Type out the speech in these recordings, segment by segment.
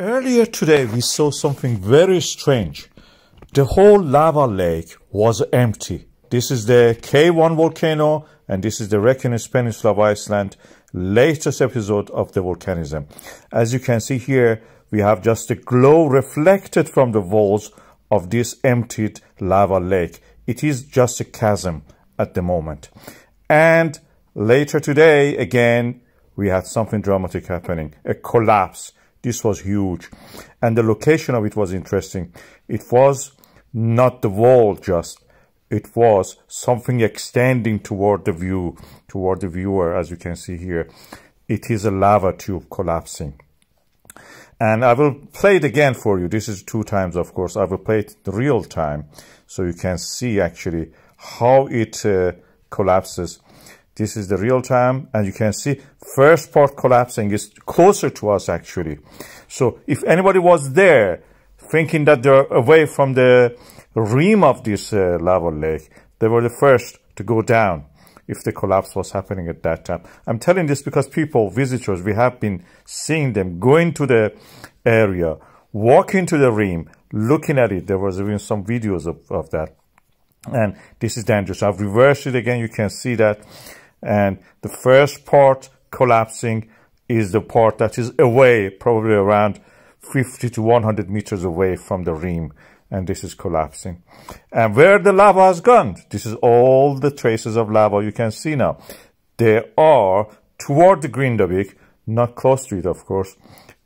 Earlier today, we saw something very strange. The whole lava lake was empty. This is the K1 volcano, and this is the Reykjanes Peninsula of Iceland, latest episode of the volcanism. As you can see here, we have just a glow reflected from the walls of this emptied lava lake. It is just a chasm at the moment. And later today, again, we had something dramatic happening, a collapse this was huge. And the location of it was interesting. It was not the wall just. It was something extending toward the view, toward the viewer, as you can see here. It is a lava tube collapsing. And I will play it again for you. This is two times, of course. I will play it real time so you can see actually how it uh, collapses. This is the real time and you can see first part collapsing is closer to us actually. So if anybody was there thinking that they're away from the rim of this uh, lava lake, they were the first to go down if the collapse was happening at that time. I'm telling this because people, visitors, we have been seeing them going to the area, walking to the rim, looking at it. There was even some videos of, of that. And this is dangerous. I've reversed it again. You can see that and the first part collapsing is the part that is away, probably around 50 to 100 meters away from the rim, and this is collapsing. And where the lava has gone, this is all the traces of lava you can see now. They are toward the Grindavik, not close to it, of course.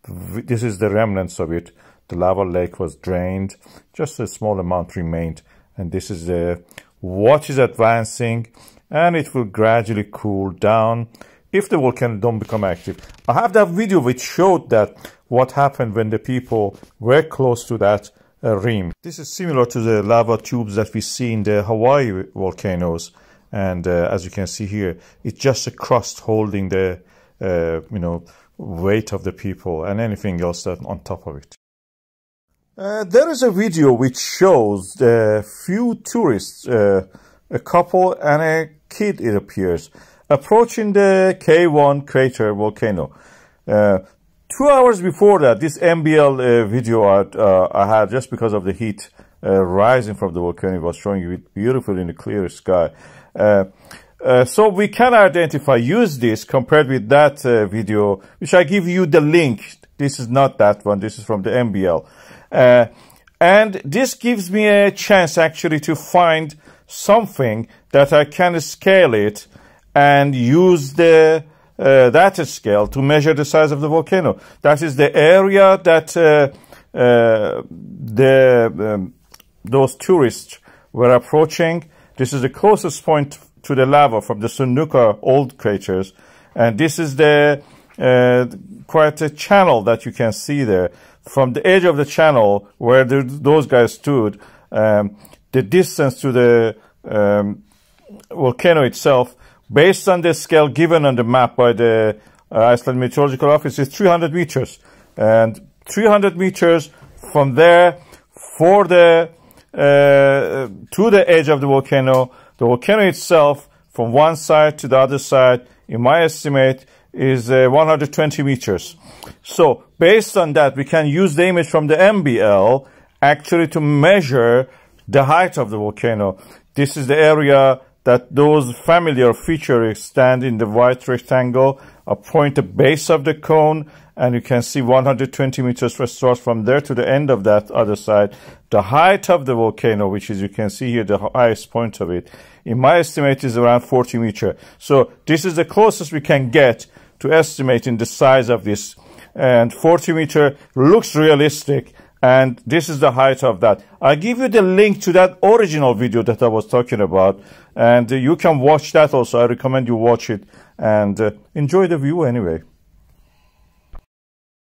This is the remnants of it. The lava lake was drained, just a small amount remained, and this is the what is advancing and it will gradually cool down if the volcano don't become active. I have that video which showed that what happened when the people were close to that uh, rim. This is similar to the lava tubes that we see in the Hawaii volcanoes. And uh, as you can see here, it's just a crust holding the, uh, you know, weight of the people and anything else that on top of it. Uh, there is a video which shows a few tourists, uh, a couple and a kid, it appears, approaching the K1 crater volcano. Uh, two hours before that, this MBL uh, video I, uh, I, had, just because of the heat rising from the volcano, was showing it beautifully in the clear sky. So we can identify, use this compared with that video, which I give you the link. This is not that one. This is from the MBL. And this gives me a chance actually to find something that I can scale it and use the uh, data scale to measure the size of the volcano. That is the area that uh, uh, the um, those tourists were approaching. This is the closest point to the lava from the Sunduka old craters, and this is the uh, quite a channel that you can see there. From the edge of the channel where the, those guys stood, um, the distance to the um, volcano itself, based on the scale given on the map by the uh, Iceland Meteorological Office, is 300 meters. And 300 meters from there for the uh, to the edge of the volcano. The volcano itself, from one side to the other side, in my estimate, is uh, 120 meters. So based on that, we can use the image from the MBL actually to measure the height of the volcano. This is the area that those familiar features stand in the white rectangle, a point the base of the cone, and you can see 120 meters starts from there to the end of that other side. The height of the volcano, which is you can see here the highest point of it, in my estimate is around 40 meters. So this is the closest we can get to estimating the size of this. And 40 meter looks realistic and this is the height of that. I give you the link to that original video that I was talking about, and you can watch that also. I recommend you watch it and uh, enjoy the view anyway.